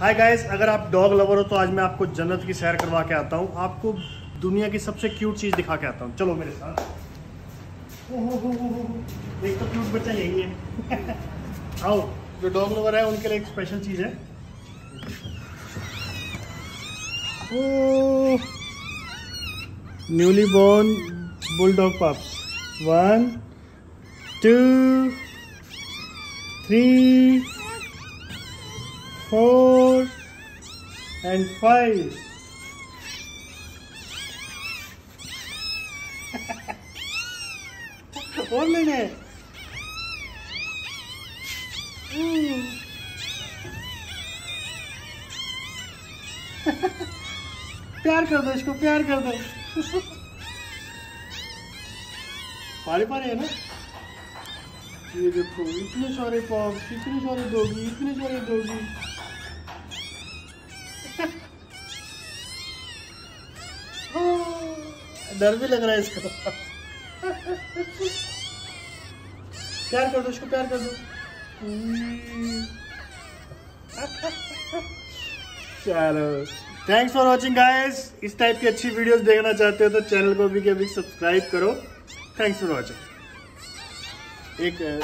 Hi guys अगर आप dog lover हो तो आज मैं आपको जन्नत की सैर करवा के आता हूँ। आपको दुनिया की सबसे क्यूट चीज़ दिखा के आता हूँ। चलो मेरे साथ। एक तो क्यूट बच्चा यही है। आओ, जो डॉग लवर है, उनके लिए एक स्पेशल चीज़ है। Newly born bulldog pups one two three four, and five. और लेने प्यार कर दो इसको प्यार कर दो पारे पारे है ना ये देखो इतने सारे पॉप इतने सारे दोगी इतने सारे दोगी डर भी लग रहा है इसको। प्यार कर दो इसको प्यार कर दो। चलो। थैंक्स फॉर वॉचिंग गाइस इस टाइप की अच्छी वीडियोस देखना चाहते हो तो चैनल को भी कभी सब्सक्राइब करो। थैंक्स फॉर वॉचिंग एक